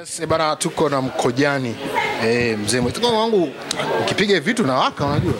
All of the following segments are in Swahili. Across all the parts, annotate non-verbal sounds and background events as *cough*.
Yes, bana tuko na Mkojani eh, mzee mwetu wangu, ukipiga vitu na waka unajua.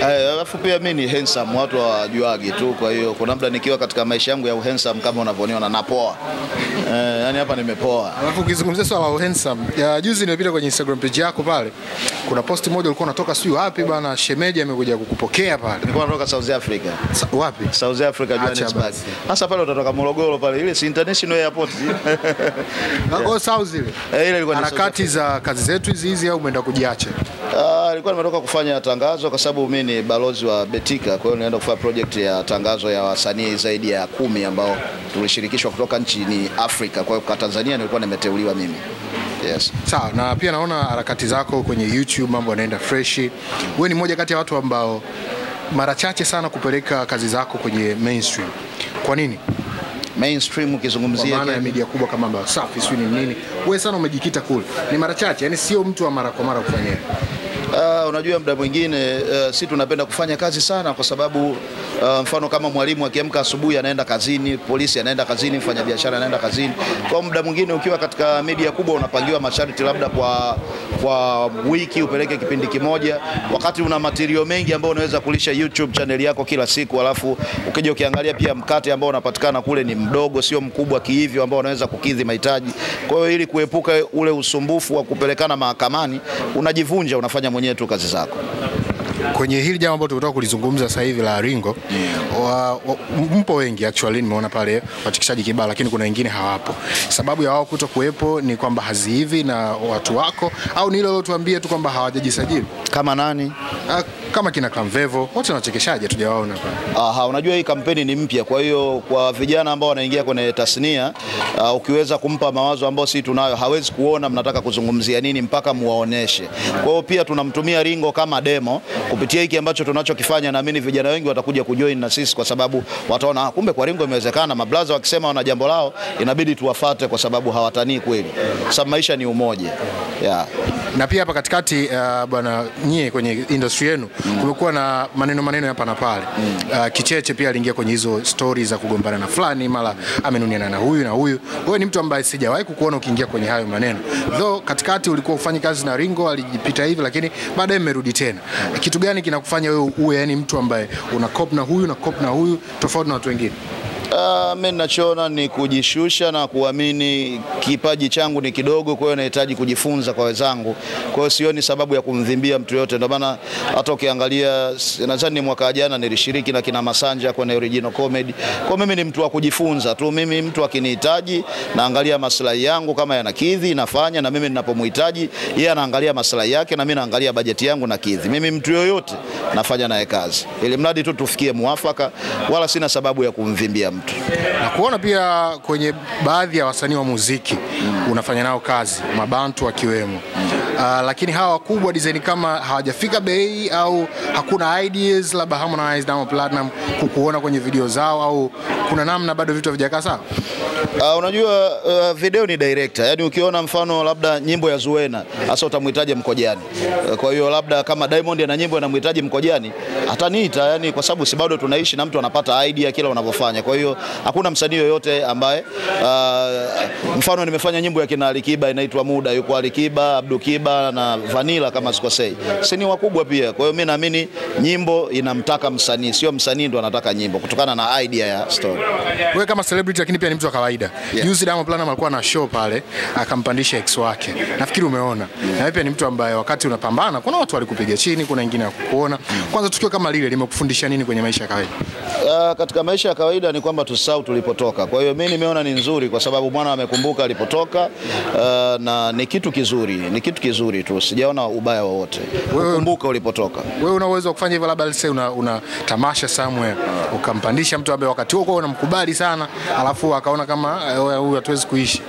Eh, Alafu pia mimi ni handsome, watu hawajuagi tu. Kwa hiyo kuna muda nikiwa katika maisha yangu ya handsome kama unavyoniona napoa. Eh, yani hapa nimepoa. Alafu ukizungumzia swala la handsome, ya juzi nimepita kwenye Instagram page yako pale, kuna post moja ulikuwa unatoka sijui wapi bana, shemeji amekuja kukupokea pale. Nilikuwa natoka South Africa. Sa, wapi? South Africa Johannesburg. Sasa pale utatoka Morogoro pale, ile si international airport. Yeah. South ile. Eh, ile ilikuwa ni Harakati za kazi zetu hizi hizi au umeenda kujiacha? Ah, nilikuwa nimetoka kufanya tangazo kwa sababu mimi ni balozi wa Betika, kwa hiyo nilienda kufanya project ya tangazo ya wasanii zaidi ya kumi ambao tulishirikishwa kutoka nchini Afrika. Kwa hiyo kwa Tanzania nilikuwa nimeteuliwa mimi. Yes. Sawa, na pia naona harakati zako kwenye YouTube mambo yanaenda freshi. Wewe ni mmoja kati ya watu ambao mara chache sana kupeleka kazi zako kwenye mainstream. Kwa nini? Mainstream Kwa ukizungumzia maana ya media kubwa kama ambayo Safi sio ni nini. Wewe sana umejikita kule. Ni mara chache, yani sio mtu wa mara kwa mara kufanya. Ah, unajua muda mwingine uh, si tunapenda kufanya kazi sana kwa sababu uh, mfano kama mwalimu akiamka asubuhi anaenda kazini, polisi anaenda kazini, mfanyabiashara anaenda kazini. Kwa muda mwingine ukiwa katika media kubwa unapangiwa masharti labda kwa kwa wiki upeleke kipindi kimoja, wakati una material mengi ambayo unaweza kulisha YouTube channel yako kila siku, alafu ukija ukiangalia pia mkate ambao unapatikana kule ni mdogo, sio mkubwa kihivyo ambao unaweza kukidhi mahitaji. Kwa hiyo ili kuepuka ule usumbufu wa kupelekana mahakamani, unajivunja, unafanya mwenyewe tu kazi zako. Kwenye hili jambo ambalo tumetoka kulizungumza sasa hivi la Ringo, wa, wa, mpo wengi actually nimeona pale watikishaji kibao, lakini kuna wengine hawapo. Sababu ya wao kuto kuwepo ni kwamba hazihivi na watu wako, au ni ile tuambie tu kwamba hawajajisajili Kama nani? Ah, kama kina Kamvevo wote wanachekeshaje, tujawaona pale. Aha, unajua hii kampeni ni mpya, kwa hiyo kwa vijana ambao wanaingia kwenye tasnia uh, ukiweza kumpa mawazo ambao si tunayo, hawezi kuona mnataka kuzungumzia nini mpaka muwaoneshe. Kwa hiyo pia tunamtumia Ringo kama demo kupitia hiki ambacho tunachokifanya. Naamini vijana wengi watakuja kujoin na sisi, kwa sababu wataona ah, kumbe kwa Ringo imewezekana. Mablaza wakisema wana jambo lao, inabidi tuwafate, kwa sababu hawatanii kweli, sababu maisha ni umoja yeah. na pia hapa katikati uh, bwana nyie kwenye industry yenu kumekuwa na maneno maneno hapa na pale mm. uh, Kicheche pia aliingia kwenye hizo stori za kugombana na fulani, mara amenuniana na huyu na huyu. Wewe ni mtu ambaye sijawahi kukuona ukiingia kwenye hayo maneno, though katikati ulikuwa ufanyi kazi na Ringo, alijipita hivi, lakini baadaye mmerudi tena. Kitu gani kinakufanya wewe uwe yani mtu ambaye una cop na huyu na cop na huyu tofauti na watu wengine? Uh, mi ninachoona ni kujishusha na kuamini kipaji changu ni kidogo, kwa hiyo nahitaji kujifunza kwa wenzangu. Kwa hiyo sioni sababu ya kumdhimbia mtu yote, ndio maana hata ukiangalia, nadhani ni mwaka jana nilishiriki na kina Masanja kwenye original comedy. Kwa mimi ni mtu wa kujifunza tu, mimi mtu akinihitaji naangalia maslahi yangu kama yanakidhi nafanya, na mimi ninapomhitaji yeye anaangalia maslahi yake na mimi naangalia bajeti yangu na kidhi. Mimi mtu yoyote nafanya naye kazi, ili mradi tu tufikie muafaka, wala sina sababu ya kumdhimbia mtu. na kuona pia kwenye baadhi ya wasanii wa muziki mm. unafanya nao kazi, mabantu akiwemo. Uh, lakini hawa wakubwa design kama hawajafika bei au hakuna ideas, labda Harmonize, Diamond Platinum kukuona kwenye video zao, au kuna namna bado vitu havijakaa sawa. Uh, unajua uh, video ni director. Yaani ukiona mfano labda nyimbo ya Zuena hasa utamhitaji Mkojani. Uh, kwa hiyo labda kama Diamond ana nyimbo anamhitaji Mkojani ataniita, yani kwa sababu si bado tunaishi na mtu anapata idea kila unavyofanya. Kwa hiyo hakuna msanii yoyote ambaye uh, mfano nimefanya nyimbo ya kina Alikiba inaitwa Muda, yuko Alikiba, Abdu Kiba na Vanilla kama sikosei. Si ni wakubwa pia. Kwa hiyo mimi naamini nyimbo inamtaka msanii, sio msanii ndo anataka nyimbo kutokana na idea ya story. Wewe kama celebrity lakini pia ni mtu wa kawaida. Yeah. Juzi Diamond Platnumz alikuwa na show pale akampandisha ex wake. Nafikiri umeona. Na wewe pia ni mtu ambaye wakati unapambana kuna watu walikupiga chini, kuna wengine wakukuona. Kwanza tukio kama lile limekufundisha nini kwenye maisha ya kawaida? Uh, katika maisha ya kawaida ni kwamba tusahau tulipotoka. Kwa hiyo mimi nimeona ni nzuri kwa sababu mwana amekumbuka alipotoka, uh, na ni kitu kizuri, ni kitu kizuri tu, sijaona ubaya wowote Kumbuka ulipotoka. Wewe una uwezo wa kufanya hivyo, labda let's una, una tamasha somewhere ukampandisha mtu ambaye wakati huo unamkubali sana, alafu akaona kama huyu uh, hatuwezi kuishi.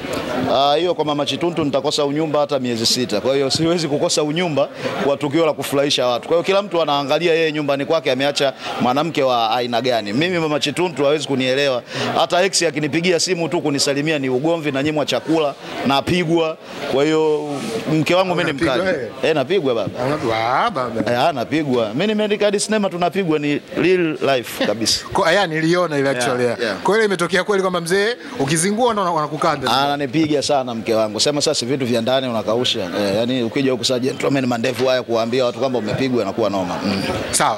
Ah, hiyo kwa mama Chituntu nitakosa unyumba hata miezi sita. Kwa hiyo siwezi kukosa unyumba kwa tukio la kufurahisha watu. Kwa hiyo kila mtu anaangalia yeye nyumbani kwake ameacha mwanamke wa aina gani. Gani. Mimi mama Chituntu hawezi kunielewa. Hata ex akinipigia simu tu kunisalimia ni ugomvi na nyimwa chakula napigwa. Kwa hiyo mke wangu mimi ni mkali. Eh, napigwa baba. Ah, baba. Eh, napigwa. Mimi nimeandika hadi sinema tunapigwa ni real life kabisa. Kwa aya niliona ile actually. Yeah, Yeah. Kwa hiyo imetokea kweli kwamba mzee ukizingua ndo wanakukanda. Ananipiga sana mke wangu, sema sasa vitu vya ndani unakausha. Eh, yani ukija huku sasa gentleman mandevu haya kuwaambia watu kwamba umepigwa inakuwa noma. Mm. Sawa,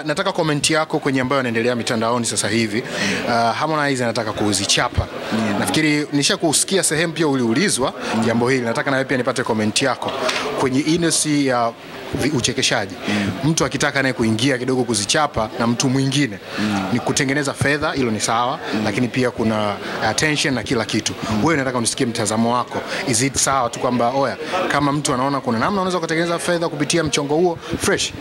uh, nataka komenti yako kwenye ambayo yanaendelea mitandaoni sasa hivi. Uh, Harmonize anataka kuzichapa. Nafikiri nishakusikia sehemu pia uliulizwa jambo hili. Nataka nawe pia nipate komenti yako kwenye industry ya vi- uchekeshaji. mm. Mtu akitaka naye kuingia kidogo kuzichapa na mtu mwingine mm. ni kutengeneza fedha, hilo ni sawa, mm. lakini pia kuna attention na kila kitu. mm. Wewe unataka unisikie mtazamo wako. Is it sawa tu kwamba oya, kama mtu anaona kuna namna unaweza kutengeneza fedha kupitia mchongo huo fresh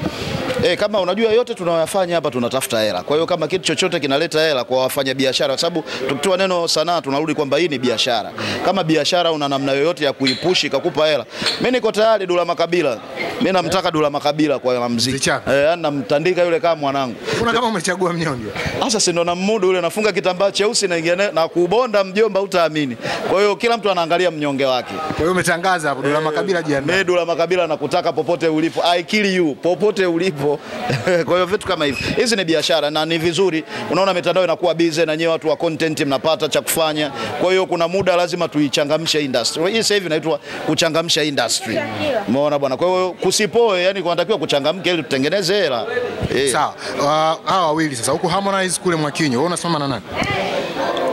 Eh, kama unajua yote tunayoyafanya hapa tunatafuta hela. Kwa hiyo kama kitu chochote kinaleta hela kwa wafanya biashara, kwa sababu tukitoa neno sanaa tunarudi kwamba hii ni biashara. Kama biashara una namna yoyote ya kuipushi ikakupa hela, mimi niko tayari. Dula Makabila, mimi namtaka Dula Makabila kwa muziki mziki. eh, yani namtandika yule kama mwanangu. Kuna kama umechagua mnyonge. Sasa si ndo namudu yule, nafunga kitambaa cheusi na ingia na kubonda mjomba, utaamini. Kwa hiyo kila mtu anaangalia mnyonge wake. Kwa hiyo umetangaza hapo Dula Makabila jiandae. Mimi Dula Makabila nakutaka popote ulipo. I kill you popote ulipo. *laughs* Kwa hiyo vitu kama hivi. Hizi ni biashara na ni vizuri. Unaona mitandao inakuwa busy na nyewe watu wa content mnapata cha kufanya. Kwa hiyo kuna muda lazima tuichangamshe industry. Hii sasa hivi inaitwa kuchangamsha industry. Umeona bwana. Kwa hiyo kusipoe, yani kunatakiwa kuchangamke ili tutengeneze hela. Eh. Sawa. Hawa wawili sasa huku Harmonize kule Mwakinyo. Wewe unasimama na nani?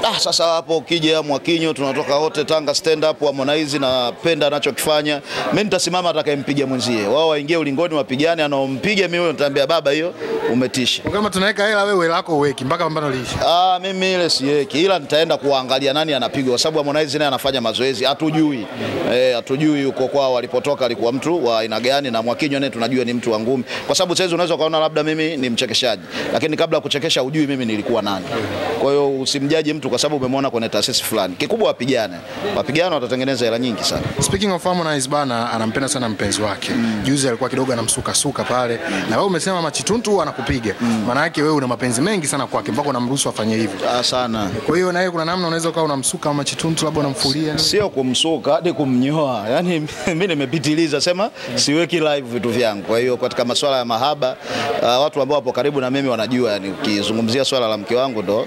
Ah, sasa hapo kija Mwakinyo tunatoka wote Tanga stand up Harmonize napenda anachokifanya. Mimi nitasimama atakayempiga mwenzie. Wao waingie ulingoni wapigane, anaompiga mimi huyo nitaambia baba, hiyo umetisha. Kama tunaweka hela wewe lako uweki mpaka pambano liishe. Ah, mimi ile siweki ila nitaenda kuangalia nani anapigwa, kwa sababu Harmonize naye anafanya mazoezi, hatujui eh, hatujui yuko kwao alipotoka alikuwa mtu wa aina gani, na Mwakinyo naye tunajua ni mtu wa ngumi, kwa sababu sasa unaweza ukaona labda mimi ni mchekeshaji, lakini kabla ya kuchekesha hujui mimi nilikuwa nani. Kwa hiyo usimjaji mtu kwa sababu umemwona kwenye taasisi fulani. Kikubwa wapigane, wapigane, watatengeneza hela nyingi sana. Speaking of Harmonize bana, anampenda sana mpenzi wake. mm. Juzi alikuwa kidogo anamsukasuka pale, na wewe umesema machituntu anakupiga mm. Maana yake wewe una mapenzi mengi sana kwake mpaka unamruhusu afanye hivyo. Ah, sana Kwa hiyo na yeye kuna namna unaweza ukawa unamsuka machituntu, labda unamfulia. sio kumsuka hadi kumnyoa. Yani *laughs* mimi nimepitiliza, sema mm. siweki live vitu vyangu. Kwa hiyo katika masuala ya mahaba uh, watu ambao wapo karibu na mimi wanajua, yani ukizungumzia swala la mke wangu ndo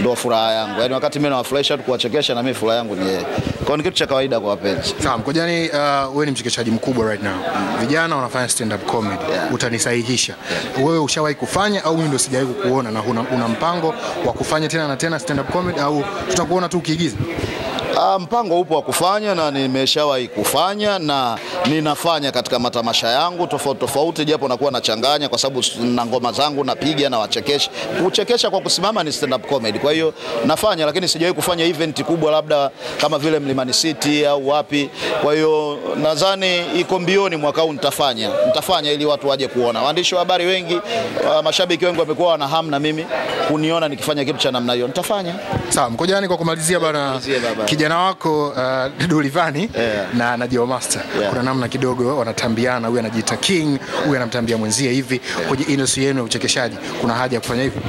ndo furaha yangu. yaani wakati mimi nawafurahisha tu kuwachekesha, na mimi furaha yangu ni yeye. Kwa hiyo ni kitu cha kawaida kwa wapenzi. Sawa, jani uh, wewe ni mchekeshaji mkubwa right now. Vijana wanafanya stand up comedy. Yeah. Utanisahihisha. Wewe ushawahi kufanya au mimi ndio sijawahi kukuona na una, una mpango wa kufanya tena na tena stand up comedy au tutakuona tu ukiigiza? Ah, mpango upo wa kufanya na nimeshawahi kufanya na ninafanya katika matamasha yangu tofauti tofauti, japo nakuwa nachanganya kwa sababu na ngoma zangu napiga na wachekesha. Kuchekesha kwa kusimama ni stand up comedy, kwa hiyo nafanya, lakini sijawahi kufanya event kubwa labda kama vile Mlimani City au wapi. Kwa hiyo nadhani iko mbioni mwaka huu nitafanya, nitafanya ili watu waje kuona. Waandishi wa habari wengi, uh, mashabiki wengi wamekuwa wana hamu na mimi kuniona nikifanya kitu cha namna hiyo, nitafanya. Sawa, Mkojani, kwa kumalizia bana, baba. Kijana wako uh, *laughs* Dulivani Yeah. na na Master Yeah. kuna namna kidogo wanatambiana, huyu anajiita king, huyu anamtambia mwenzie hivi. yeah. Kwenye industry yenu ya uchekeshaji kuna haja ya kufanya hivi?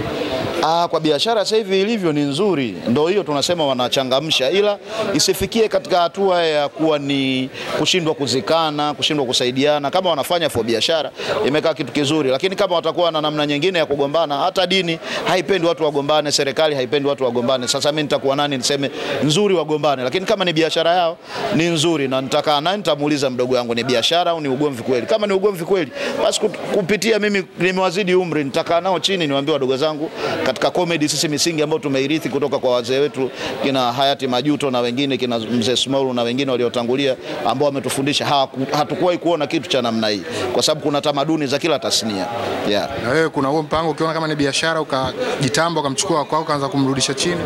Ah, kwa biashara sasa hivi ilivyo ni nzuri, ndio hiyo tunasema wanachangamsha, ila isifikie katika hatua ya kuwa ni kushindwa kuzikana, kushindwa kusaidiana. Kama wanafanya for biashara imekaa kitu kizuri, lakini kama watakuwa na namna nyingine ya kugombana, hata dini haipendi watu wagombane, serikali haipendi watu wagombane. Sasa mimi nitakuwa nani niseme nzuri wagombane? Lakini kama ni biashara yao ni nzuri, na nitakaa naye nitamuuliza mdogo wangu, ni biashara au ni ugomvi kweli? Kama ni ugomvi kweli, basi kupitia mimi nimewazidi umri, nitakaa nao chini niwaambie wadogo zangu katika comedy sisi misingi ambayo tumeirithi kutoka kwa wazee wetu kina hayati Majuto na wengine kina mzee Small na wengine waliotangulia ambao wametufundisha hatukuwahi kuona kitu cha namna hii, kwa sababu kuna tamaduni za kila tasnia yeah. Na wewe kuna huo mpango, ukiona kama ni biashara ukajitamba ukamchukua kwako ukaanza kumrudisha chini?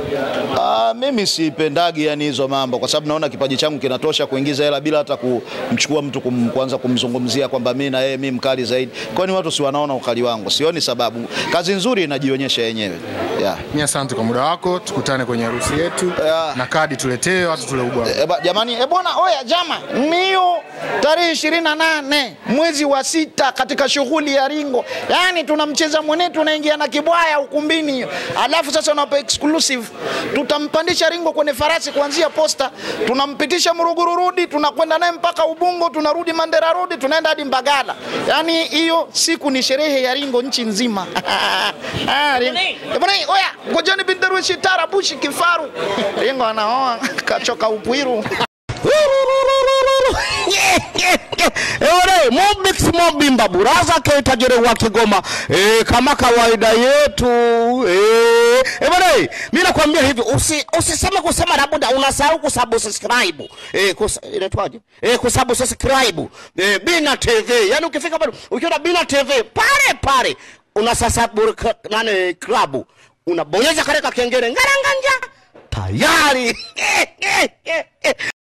Ah, mimi sipendagi yani hizo mambo kwa sababu naona kipaji changu kinatosha kuingiza hela bila hata kumchukua mtu kum, kuanza kumzungumzia kwamba mimi na yeye mimi mkali zaidi. Kwa nini watu si wanaona ukali wangu? Sioni sababu. Kazi nzuri inajionyesha yenyewe. Yeah. Asante kwa muda wako, tukutane kwenye harusi yetu Yeah. na kadi tuletee watu tule ubwabwa. E, jamani, e bwana, oya jama, mio tarehe ishirini na nane mwezi wa sita katika shughuli ya Ringo. Yani tunamcheza mwenetu, unaingia na kibwaya ukumbini, alafu sasa unapa exclusive. Tutampandisha Ringo kwenye farasi kuanzia posta, tunampitisha Muruguru rudi, tunakwenda naye mpaka Ubungo, tunarudi Mandera rudi, tunaenda hadi Mbagala. Yani hiyo siku ni sherehe ya Ringo nchi nzima. *laughs* Ah, bwana, oya, ngojeni bindarushi tarabushi kifaru. Ringo anaoa kachoka upwiru. *laughs* Eore Mobix Mobimba Buraza Ketajere wa Kigoma. E, kama kawaida yetu. E, e bwana, mimi nakwambia hivi usi, usiseme kusema labda unasahau kusubscribe. E, kus, inaitwaje? E, kusubscribe. E, Bina TV yani ukifika pale ukiona Bina TV pale pale una sasa nani club. Unabonyeza kareka kengele ngaranganja. Tayari *laughs*